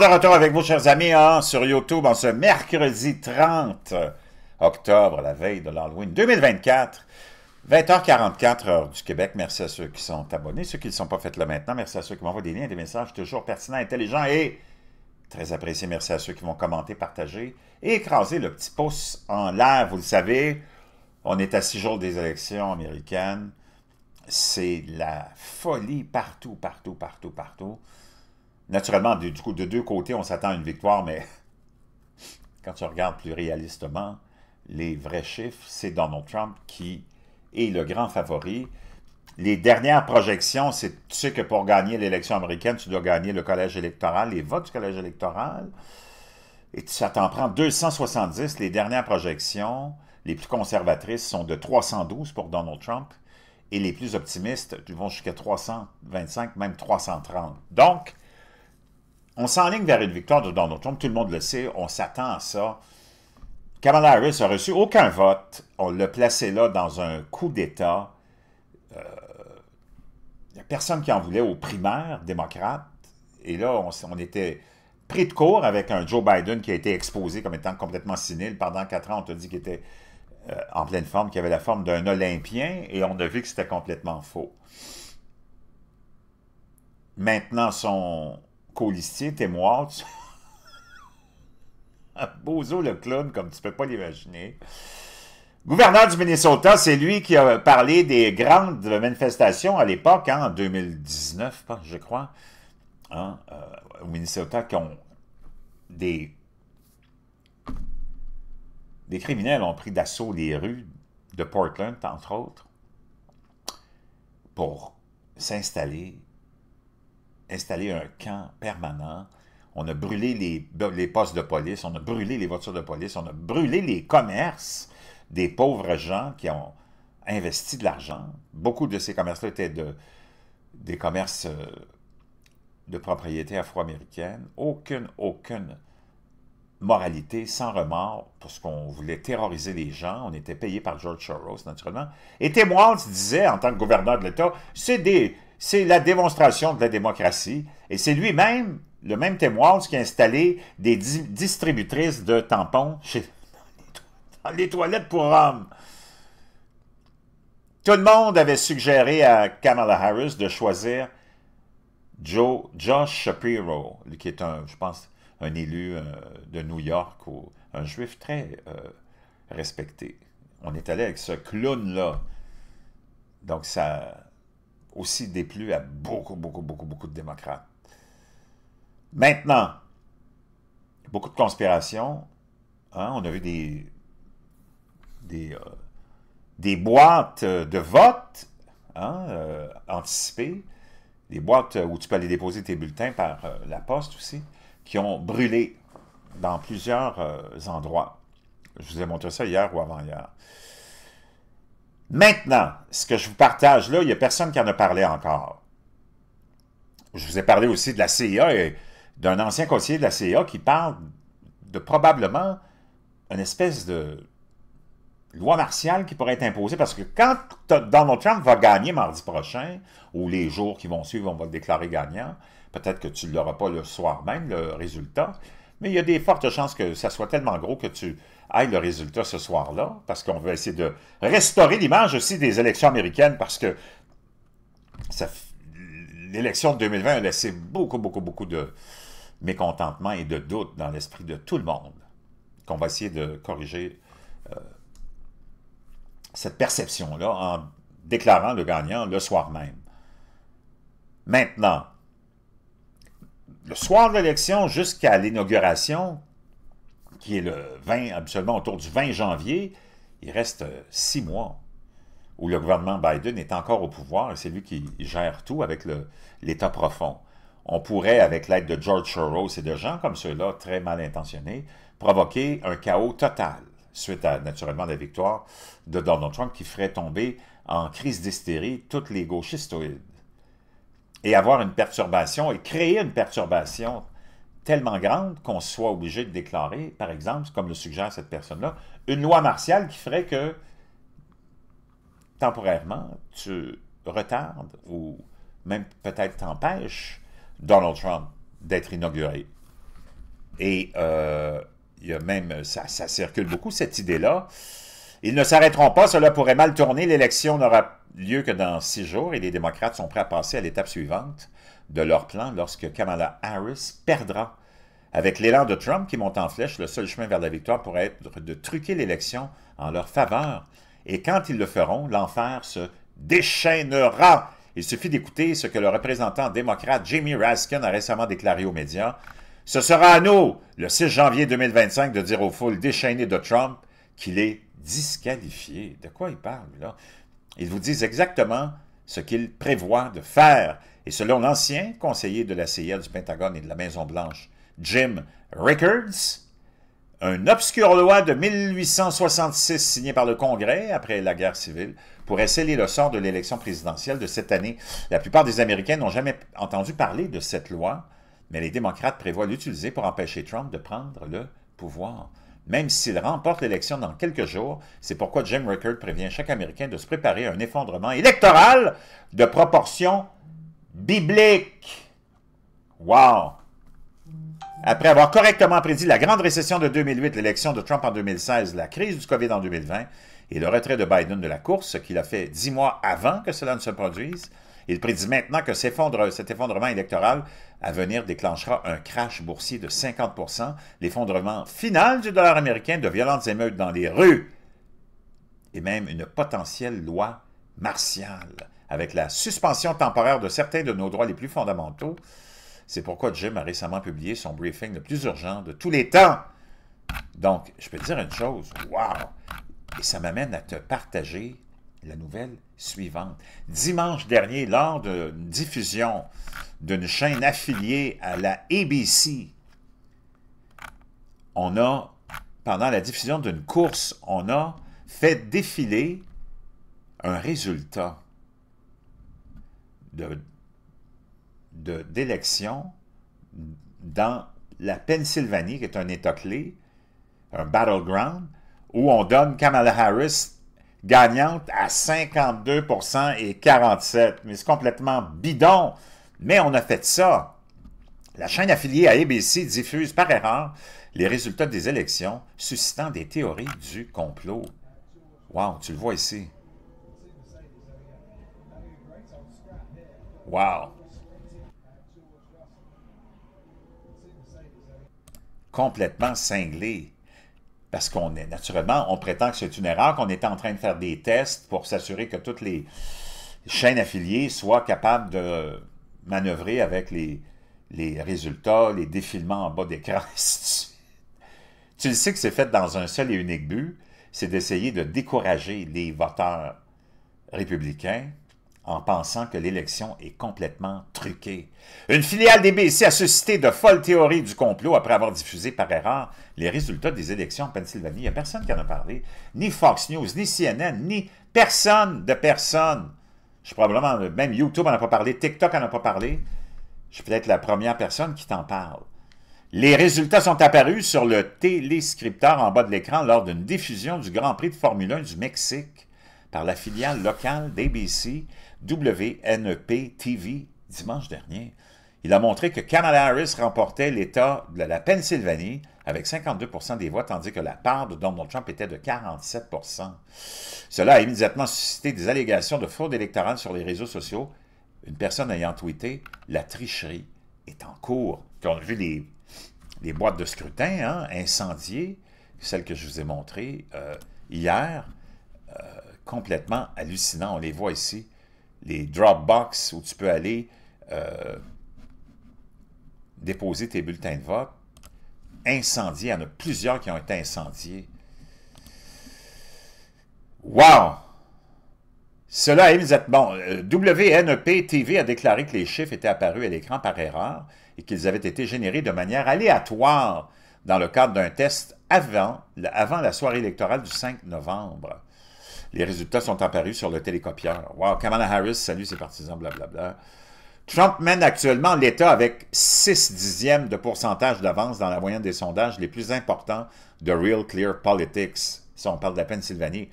De retour avec vous, chers amis, hein, sur YouTube, en ce mercredi 30 octobre, la veille de l'Halloween 2024, 20h44, heure du Québec. Merci à ceux qui sont abonnés, ceux qui ne sont pas faits là maintenant. Merci à ceux qui m'envoient des liens, des messages toujours pertinents, intelligents et très appréciés. Merci à ceux qui vont commenter, partager et écraser le petit pouce en l'air. Vous le savez, on est à six jours des élections américaines. C'est la folie partout, partout, partout, partout. Naturellement, du coup, de deux côtés, on s'attend à une victoire, mais quand tu regardes plus réalistement, les vrais chiffres, c'est Donald Trump qui est le grand favori. Les dernières projections, c'est tu sais que pour gagner l'élection américaine, tu dois gagner le collège électoral, les votes du collège électoral. Et ça t'en prend 270. Les dernières projections, les plus conservatrices, sont de 312 pour Donald Trump. Et les plus optimistes vont jusqu'à 325, même 330. Donc, on s'enligne vers une victoire de Donald Trump, tout le monde le sait, on s'attend à ça. Kamala Harris a reçu aucun vote, on l'a placé là dans un coup d'État. Il euh, n'y a personne qui en voulait aux primaires démocrates. Et là, on, était pris de court avec un Joe Biden qui a été exposé comme étant complètement sénile. Pendant quatre ans, on t'a dit qu'il était euh, en pleine forme, qu'il avait la forme d'un Olympien, et on a vu que c'était complètement faux. Maintenant, son, colistier, Tim Waltz. Bozo le clown, comme tu peux pas l'imaginer. Gouverneur du Minnesota, c'est lui qui a parlé des grandes manifestations à l'époque, hein, en 2019, je crois, hein, euh, au Minnesota, qui ont des, des criminels ont pris d'assaut les rues de Portland, entre autres, pour s'installer installé un camp permanent. On a brûlé les, postes de police, on a brûlé les voitures de police, on a brûlé les commerces des pauvres gens qui ont investi de l'argent. Beaucoup de ces commerces-là étaient de, des commerces euh, de propriété afro-américaine. Aucune, aucune moralité, sans remords, parce qu'on voulait terroriser les gens. On était payé par George Soros, naturellement. Et Tim Walz disait, en tant que gouverneur de l'État, c'est des c'est la démonstration de la démocratie. Et c'est lui-même, le même Walz, qui a installé des distributrices de tampons chez, dans les toilettes pour hommes. Tout le monde avait suggéré à Kamala Harris de choisir Joe, Josh Shapiro, qui est un, je pense, un élu euh, de New York, ou un juif très euh, respecté. On est allé avec ce clown-là. Donc, ça, aussi déplu à beaucoup, beaucoup, beaucoup, beaucoup de démocrates. Maintenant, beaucoup de conspirations. Hein, on a vu des, des, euh, boîtes de vote hein, euh, anticipées, des boîtes où tu peux aller déposer tes bulletins par euh, la poste aussi, qui ont brûlé dans plusieurs endroits. Je vous ai montré ça hier ou avant-hier. Maintenant, ce que je vous partage là, il n'y a personne qui en a parlé encore. Je vous ai parlé aussi de la CIA et d'un ancien conseiller de la CIA qui parle de probablement une espèce de loi martiale qui pourrait être imposée, parce que quand Donald Trump va gagner mardi prochain, ou les jours qui vont suivre, on va le déclarer gagnant, peut-être que tu ne l'auras pas le soir même, le résultat, mais il y a des fortes chances que ça soit tellement gros que tu aille le résultat ce soir-là, parce qu'on veut essayer de restaurer l'image aussi des élections américaines, parce que l'élection de 2020 a laissé beaucoup, beaucoup, beaucoup de mécontentement et de doute dans l'esprit de tout le monde, qu'on va essayer de corriger euh, cette perception-là en déclarant le gagnant le soir même. Maintenant, le soir de l'élection jusqu'à l'inauguration, qui est le 20, absolument autour du 20 janvier, il reste six mois où le gouvernement Biden est encore au pouvoir et c'est lui qui gère tout avec l'État profond. On pourrait, avec l'aide de George Soros et de gens comme ceux-là, très mal intentionnés, provoquer un chaos total suite à, naturellement, la victoire de Donald Trump qui ferait tomber en crise d'hystérie toutes les gauchistoïdes et avoir une perturbation et créer une perturbation tellement grande qu'on soit obligé de déclarer, par exemple, comme le suggère cette personne-là, une loi martiale qui ferait que, temporairement, tu retardes ou même peut-être t'empêches Donald Trump d'être inauguré. Et euh, il y a même, ça, ça circule beaucoup, cette idée-là. Ils ne s'arrêteront pas, cela pourrait mal tourner. L'élection n'aura lieu que dans six jours et les démocrates sont prêts à passer à l'étape suivante de leur plan lorsque Kamala Harris perdra. Avec l'élan de Trump qui monte en flèche, le seul chemin vers la victoire pourrait être de truquer l'élection en leur faveur. Et quand ils le feront, l'enfer se déchaînera. Il suffit d'écouter ce que le représentant démocrate Jamie Raskin a récemment déclaré aux médias. Ce sera à nous, le 6 janvier 2025, de dire aux foules déchaînées de Trump qu'il est disqualifié. De quoi il parle, là? Ils vous disent exactement ce qu'ils prévoient de faire. Et selon l'ancien conseiller de la CIA, du Pentagone et de la Maison-Blanche, Jim Rickards, une obscure loi de 1866 signée par le Congrès après la guerre civile pourrait sceller le sort de l'élection présidentielle de cette année. La plupart des Américains n'ont jamais entendu parler de cette loi, mais les démocrates prévoient l'utiliser pour empêcher Trump de prendre le pouvoir. Même s'il remporte l'élection dans quelques jours, c'est pourquoi Jim Rickard prévient chaque Américain de se préparer à un effondrement électoral de proportions bibliques. Wow! Après avoir correctement prédit la grande récession de 2008, l'élection de Trump en 2016, la crise du COVID en 2020 et le retrait de Biden de la course, ce qu'il a fait dix mois avant que cela ne se produise, il prédit maintenant que cet effondrement électoral à venir déclenchera un crash boursier de 50% l'effondrement final du dollar américain, de violentes émeutes dans les rues et même une potentielle loi martiale avec la suspension temporaire de certains de nos droits les plus fondamentaux c'est pourquoi Jim a récemment publié son briefing le plus urgent de tous les temps. Donc, je peux te dire une chose, wow! Et ça m'amène à te partager la nouvelle suivante. Dimanche dernier, lors d'une diffusion d'une chaîne affiliée à la ABC, on a, pendant la diffusion d'une course, on a fait défiler un résultat de d'élection dans la Pennsylvanie, qui est un État clé, un battleground, où on donne Kamala Harris gagnante à 52% et 47% Mais c'est complètement bidon. Mais on a fait ça. La chaîne affiliée à ABC diffuse par erreur les résultats des élections, suscitant des théories du complot. Wow, tu le vois ici. Wow. complètement cinglé. Parce qu'on est, naturellement, on prétend que c'est une erreur, qu'on est en train de faire des tests pour s'assurer que toutes les chaînes affiliées soient capables de manœuvrer avec les, les résultats, les défilements en bas d'écran. tu le sais que c'est fait dans un seul et unique but, c'est d'essayer de décourager les voteurs républicains en pensant que l'élection est complètement truquée. Une filiale des a suscité de folles théories du complot après avoir diffusé par erreur les résultats des élections en Pennsylvanie. Il n'y a personne qui en a parlé, ni Fox News, ni CNN, ni personne de personne. Je suis probablement, même YouTube n'en a pas parlé, TikTok n'en a pas parlé. Je suis peut-être la première personne qui t'en parle. Les résultats sont apparus sur le téléscripteur en bas de l'écran lors d'une diffusion du Grand Prix de Formule 1 du Mexique par la filiale locale d'ABC WNEP TV dimanche dernier. Il a montré que Kamala Harris remportait l'État de la Pennsylvanie avec 52% des voix, tandis que la part de Donald Trump était de 47% Cela a immédiatement suscité des allégations de fraude électorale sur les réseaux sociaux. Une personne ayant tweeté « La tricherie est en cours ». On a vu les, les boîtes de scrutin hein, incendiées, celles que je vous ai montrées euh, hier, euh, complètement hallucinant. On les voit ici les Dropbox où tu peux aller euh, déposer tes bulletins de vote, incendiés. Il y en a plusieurs qui ont été incendiés. Wow! Cela immédiatement... WNEP TV a déclaré que les chiffres étaient apparus à l'écran par erreur et qu'ils avaient été générés de manière aléatoire dans le cadre d'un test avant, avant la soirée électorale du 5 novembre. Les résultats sont apparus sur le télécopieur. Wow, Kamala Harris salue ses partisans, blablabla. Trump mène actuellement l'État avec 6 dixièmes de pourcentage d'avance dans la moyenne des sondages les plus importants de Real Clear Politics. Si on parle de la Pennsylvanie.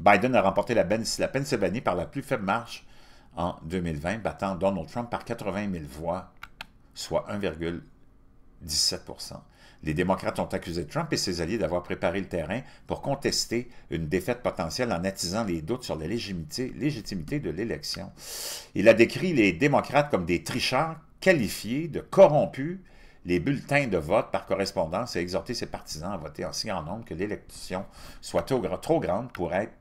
Biden a remporté la, Pennsylvanie par la plus faible marche en 2020, battant Donald Trump par 80 000 voix, soit 1,9 17 Les démocrates ont accusé Trump et ses alliés d'avoir préparé le terrain pour contester une défaite potentielle en attisant les doutes sur la légitimité, de l'élection. Il a décrit les démocrates comme des tricheurs qualifiés de corrompus les bulletins de vote par correspondance et exhorté ses partisans à voter en si grand nombre que l'élection soit trop grande pour être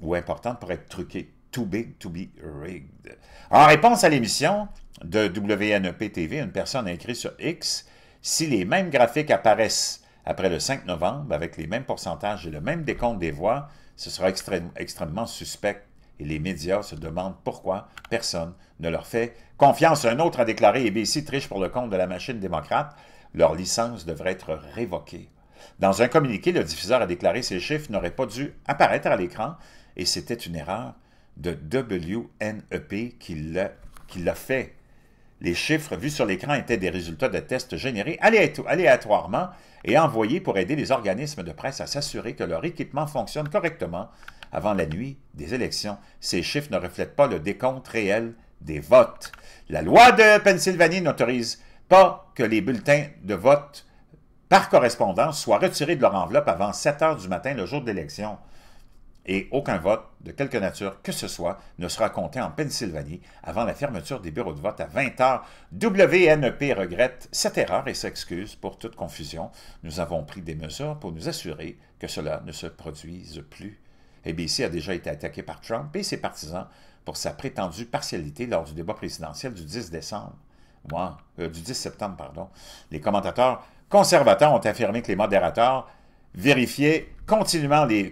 ou importante pour être truquée. Too big to be rigged. En réponse à l'émission de WNEP TV, une personne a écrit sur X si les mêmes graphiques apparaissent après le 5 novembre avec les mêmes pourcentages et le même décompte des voix, ce sera extrêmement suspect et les médias se demandent pourquoi personne ne leur fait confiance. Un autre a déclaré ABC triche pour le compte de la machine démocrate. Leur licence devrait être révoquée. Dans un communiqué, le diffuseur a déclaré ces chiffres n'auraient pas dû apparaître à l'écran et c'était une erreur de WNEP qui l'a fait. Les chiffres vus sur l'écran étaient des résultats de tests générés aléatoirement et envoyés pour aider les organismes de presse à s'assurer que leur équipement fonctionne correctement avant la nuit des élections. Ces chiffres ne reflètent pas le décompte réel des votes. La loi de Pennsylvanie n'autorise pas que les bulletins de vote par correspondance soient retirés de leur enveloppe avant 7 heures du matin le jour de l'élection. Et aucun vote, de quelque nature que ce soit, ne sera compté en Pennsylvanie avant la fermeture des bureaux de vote à 20 heures. WNEP regrette cette erreur et s'excuse pour toute confusion. Nous avons pris des mesures pour nous assurer que cela ne se produise plus. ABC a déjà été attaqué par Trump et ses partisans pour sa prétendue partialité lors du débat présidentiel du 10 décembre. Euh, du 10 septembre, pardon. Les commentateurs conservateurs ont affirmé que les modérateurs vérifiaient continuellement les,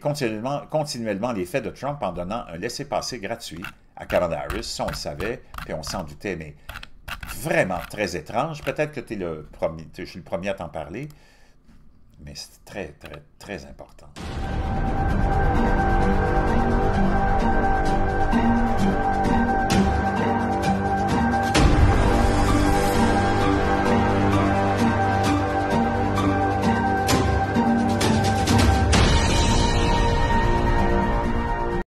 faits de Trump en donnant un laissez-passer gratuit à Kamala Harris. Ça, on le savait, puis on s'en doutait, mais vraiment très étrange. Peut-être que es le premier, je suis le premier à t'en parler, mais c'est très, très, très important.